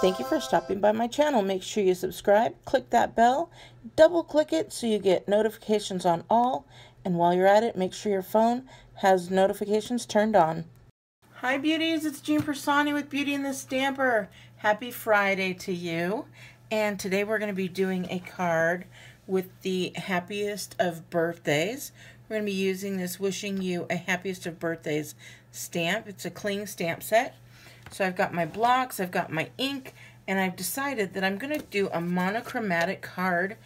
Thank you for stopping by my channel. Make sure you subscribe, click that bell, double click it so you get notifications on all. And while you're at it, make sure your phone has notifications turned on. Hi beauties, it's Jean Piersanti with Beauty and the Stamper. Happy Friday to you. And today we're going to be doing a card with the happiest of birthdays. We're going to be using this Wishing You a Happiest of Birthdays stamp. It's a cling stamp set. So I've got my blocks, I've got my ink, and I've decided that I'm going to do a monochromatic card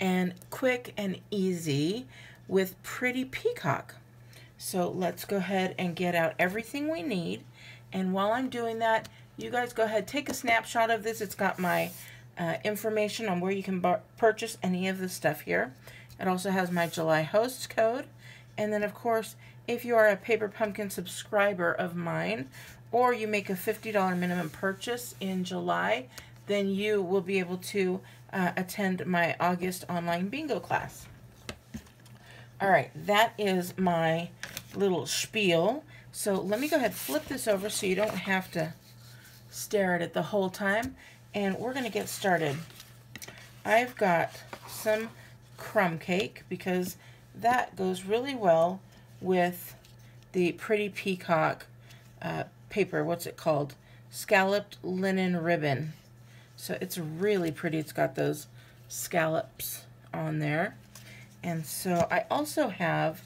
and quick and easy with Pretty Peacock. So let's go ahead and get out everything we need. And while I'm doing that, you guys go ahead, take a snapshot of this. It's got my uh, information on where you can purchase any of the stuff here. It also has my July host code. And then, of course, if you are a Paper Pumpkin subscriber of mine, or you make a $50 minimum purchase in July, then you will be able to uh, attend my August online bingo class. All right, that is my little spiel. So let me go ahead and flip this over so you don't have to stare at it the whole time. And we're going to get started. I've got some crumb cake because that goes really well with the Pretty Peacock uh, paper. What's it called? Scalloped linen ribbon. So it's really pretty. It's got those scallops on there. And so I also have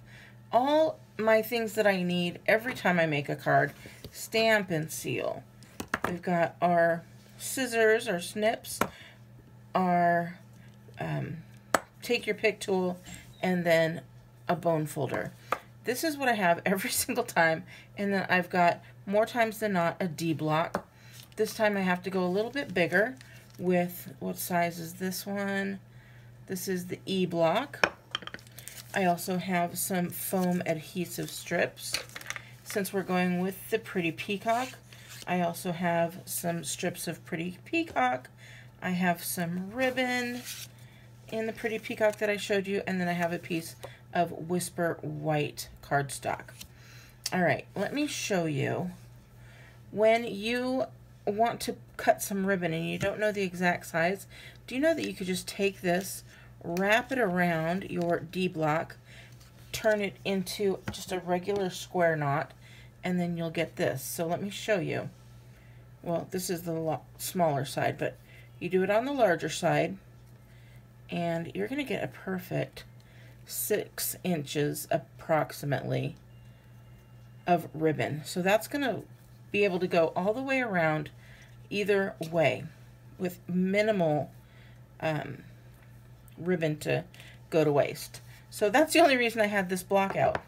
all my things that I need every time I make a card. Stampin' Seal. We've got our scissors, our snips, our um, take your pick tool, and then a bone folder. This is what I have every single time. And then I've got, more times than not, a D block. This time I have to go a little bit bigger with, what size is this one? This is the E block. I also have some foam adhesive strips. Since we're going with the Pretty Peacock, I also have some strips of Pretty Peacock. I have some ribbon in the Pretty Peacock that I showed you, and then I have a piece of Whisper White cardstock. All right, let me show you. When you want to cut some ribbon and you don't know the exact size, do you know that you could just take this, wrap it around your D block, turn it into just a regular square knot, and then you'll get this. So let me show you. Well, this is the smaller side, but you do it on the larger side, and you're going to get a perfect six inches approximately of ribbon. So that's going to be able to go all the way around either way with minimal um, ribbon to go to waste. So that's the only reason I had this block out.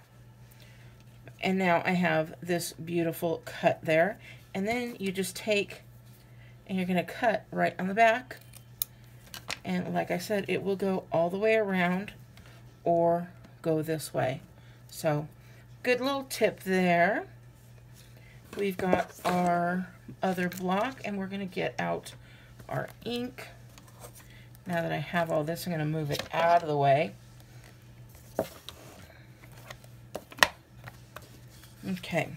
And now I have this beautiful cut there. And then you just take and you're going to cut right on the back. And like I said, it will go all the way around or go this way. So good little tip there. We've got our other block and we're going to get out our ink. Now that I have all this, I'm going to move it out of the way. Okay.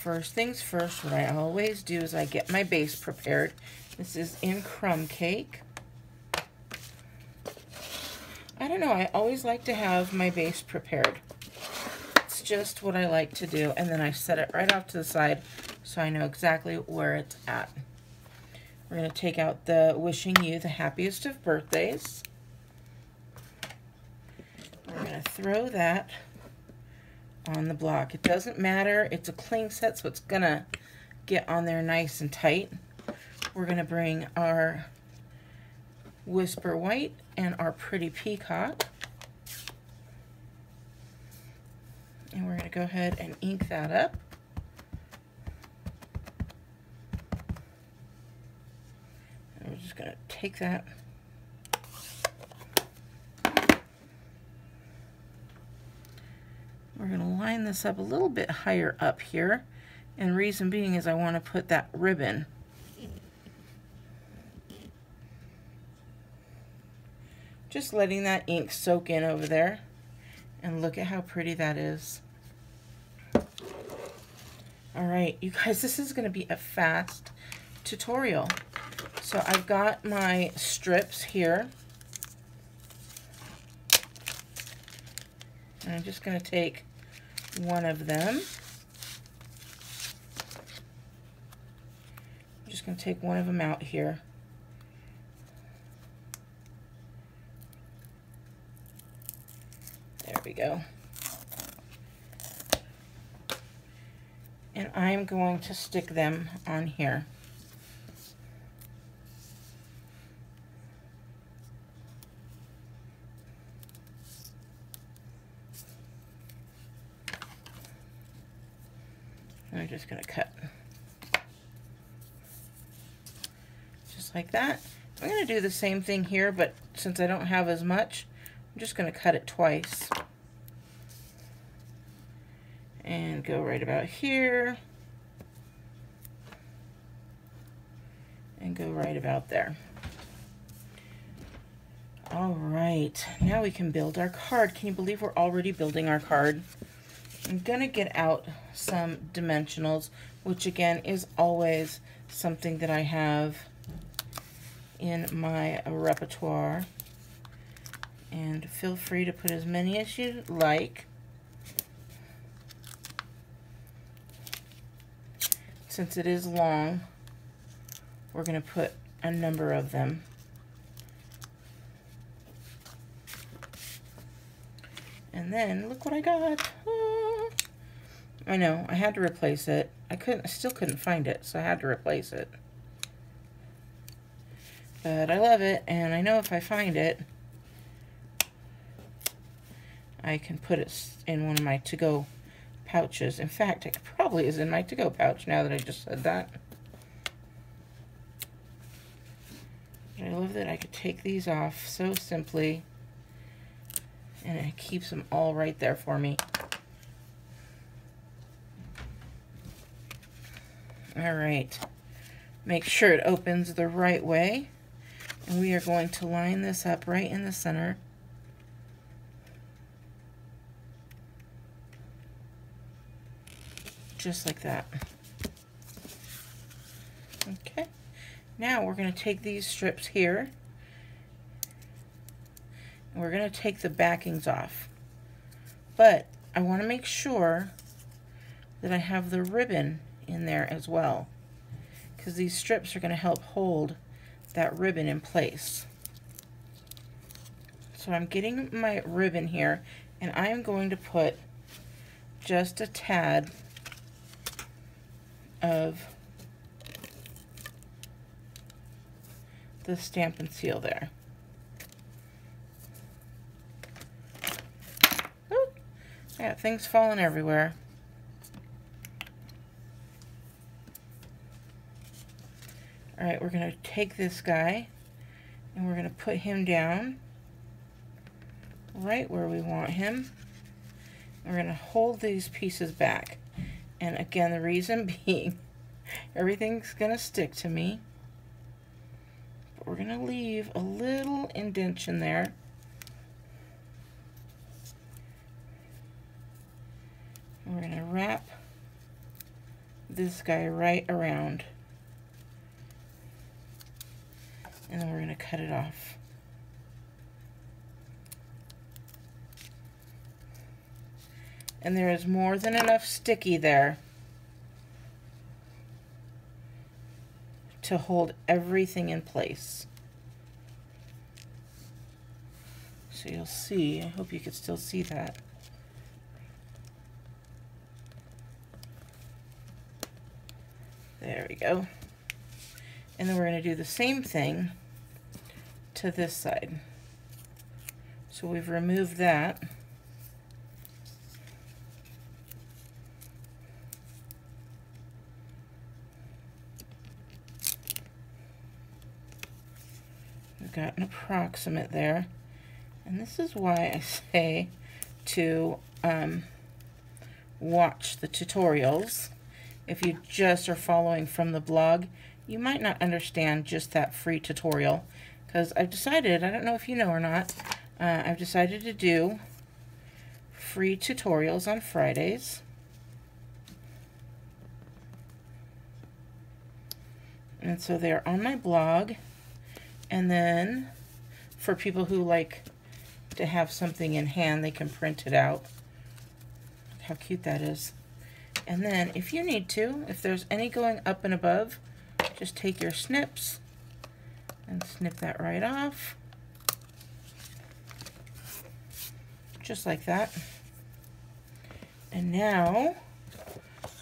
First things first, what I always do is I get my base prepared. This is in crumb cake. I don't know, I always like to have my base prepared. Just what I like to do, and then I set it right off to the side so I know exactly where it's at. We're going to take out the Wishing You the Happiest of Birthdays. We're going to throw that on the block. It doesn't matter. It's a cling set, so it's going to get on there nice and tight. We're going to bring our Whisper White and our Pretty Peacock. And we're going to go ahead and ink that up. And we're just going to take that We're going to line this up a little bit higher up here. And reason being is I want to put that ribbon Just letting that ink soak in over there. And look at how pretty that is. All right, you guys, this is going to be a fast tutorial. So I've got my strips here. And I'm just going to take one of them. I'm just going to take one of them out here. There we go. And I'm going to stick them on here. I'm just going to cut just like that. I'm going to do the same thing here, but since I don't have as much, I'm just going to cut it twice. And go right about here. And go right about there. All right, now we can build our card. Can you believe we're already building our card? I'm to get out some dimensionals, which again is always something that I have in my repertoire. And feel free to put as many as you like. Since it is long, we're going to put a number of them. And then look what I got. Ah. I know, I had to replace it. I couldn't I still couldn't find it, so I had to replace it. But I love it, and I know if I find it, I can put it in one of my to-go pouches. In fact, I it probably is in my to-go pouch now that I just said that. I love that I could take these off so simply and it keeps them all right there for me. All right, make sure it opens the right way. And we are going to line this up right in the center. Just like that. Okay, now we're going to take these strips here and we're going to take the backings off. But I want to make sure that I have the ribbon in there as well because these strips are going to help hold that ribbon in place. So I'm getting my ribbon here and I am going to put just a tad of the Stampin' Seal there. I got things falling everywhere. All right, we're to take this guy and we're to put him down right where we want him. We're to hold these pieces back. And again, the reason being, everything's going to stick to me. But we're going to leave a little indentation there we're going to wrap this guy right around. And then we're going to cut it off. And there is more than enough sticky there to hold everything in place. So you'll see, I hope you can still see that. There we go. And then we're going to do the same thing to this side. So we've removed that. We've got an approximate there. And this is why I say to um, watch the tutorials if you just are following from the blog, you might not understand just that free tutorial because I've decided, I don't know if you know or not, uh, I've decided to do free tutorials on Fridays. And so they're on my blog. And then for people who like to have something in hand, they can print it out. How cute that is. And then if you need to, if there's any going up and above, just take your snips and snip that right off. Just like that. And now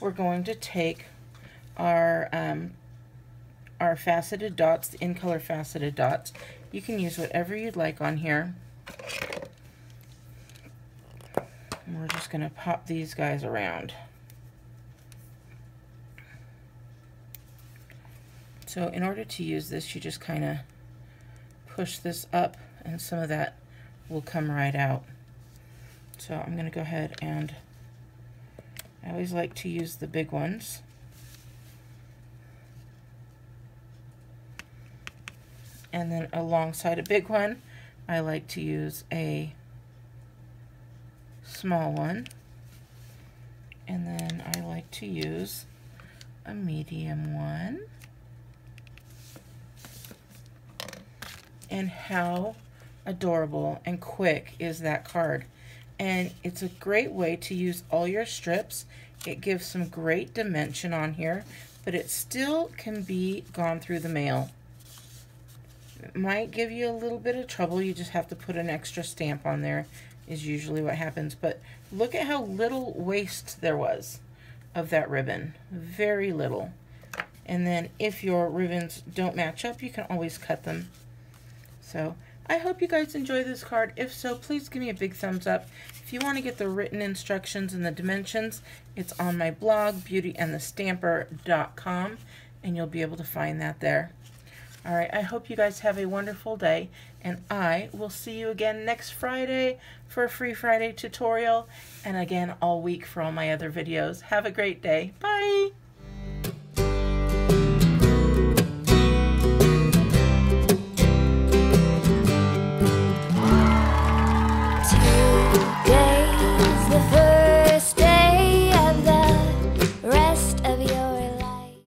we're going to take our um, our faceted dots, the in color faceted dots. You can use whatever you'd like on here. And we're just going to pop these guys around. So in order to use this, you just kind of push this up and some of that will come right out. So I'm going to go ahead and I always like to use the big ones. And then alongside a big one, I like to use a small one. And then I like to use a medium one. And how adorable and quick is that card. And it's a great way to use all your strips. It gives some great dimension on here, but it still can be gone through the mail. Might give you a little bit of trouble. You just have to put an extra stamp on there is usually what happens. But look at how little waste there was of that ribbon. Very little. And then if your ribbons don't match up, you can always cut them. So I hope you guys enjoy this card. If so, please give me a big thumbs up. If you want to get the written instructions and the dimensions, it's on my blog, beautyandthestamper.com, and you'll be able to find that there. All right, I hope you guys have a wonderful day, and I will see you again next Friday for a Free Friday tutorial, and again all week for all my other videos. Have a great day. Bye!